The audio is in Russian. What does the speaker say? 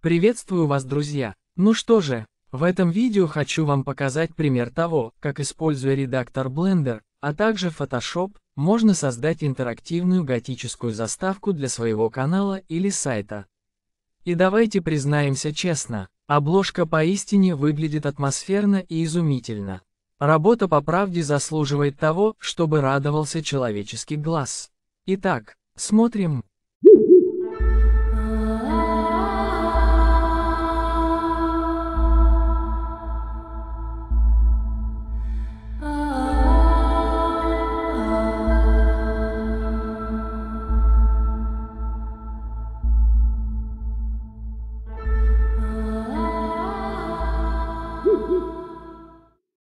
Приветствую вас, друзья! Ну что же, в этом видео хочу вам показать пример того, как используя редактор Blender, а также Photoshop, можно создать интерактивную готическую заставку для своего канала или сайта. И давайте признаемся честно, обложка поистине выглядит атмосферно и изумительно. Работа по правде заслуживает того, чтобы радовался человеческий глаз. Итак, смотрим.